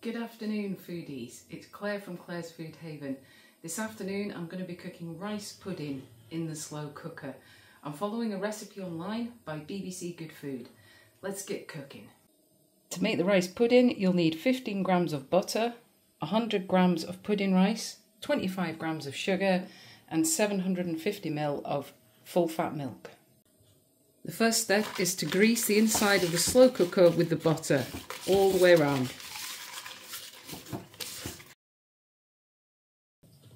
Good afternoon foodies, it's Clare from Clare's Food Haven. This afternoon I'm going to be cooking rice pudding in the slow cooker. I'm following a recipe online by BBC Good Food. Let's get cooking. To make the rice pudding you'll need 15 grams of butter, 100 grams of pudding rice, 25 grams of sugar and 750 ml of full fat milk. The first step is to grease the inside of the slow cooker with the butter all the way around.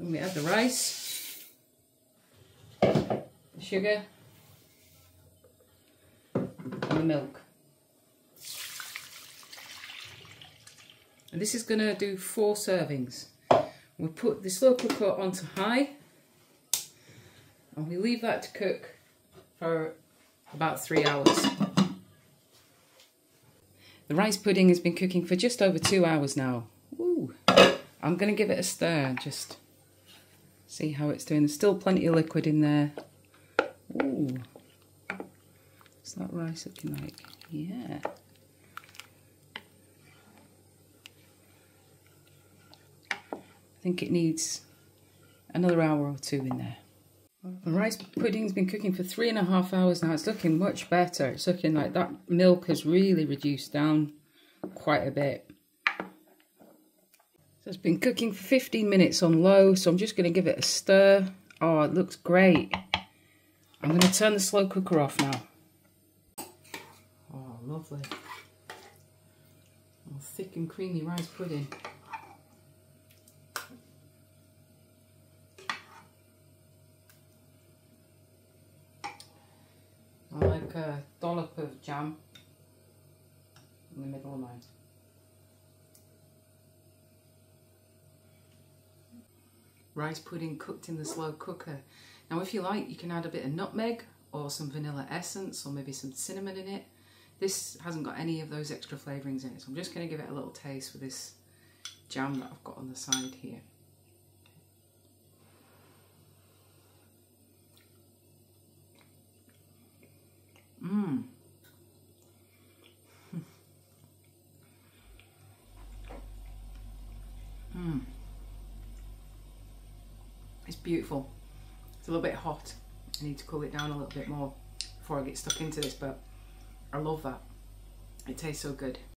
Then we add the rice, the sugar and the milk. And this is going to do four servings. We put the slow cooker onto high and we leave that to cook for about three hours. The rice pudding has been cooking for just over two hours now. Ooh. I'm going to give it a stir, just see how it's doing. There's still plenty of liquid in there. Ooh. What's that rice looking like? Yeah. I think it needs another hour or two in there. The rice pudding's been cooking for three and a half hours now. It's looking much better. It's looking like that milk has really reduced down quite a bit. So it's been cooking for 15 minutes on low, so I'm just going to give it a stir. Oh, it looks great. I'm going to turn the slow cooker off now. Oh, lovely. Oh, thick and creamy rice pudding. I like a dollop of jam in the middle of mine. Rice pudding cooked in the slow cooker. Now if you like you can add a bit of nutmeg or some vanilla essence or maybe some cinnamon in it. This hasn't got any of those extra flavourings in it so I'm just going to give it a little taste with this jam that I've got on the side here. It's beautiful. It's a little bit hot. I need to cool it down a little bit more before I get stuck into this, but I love that. It tastes so good.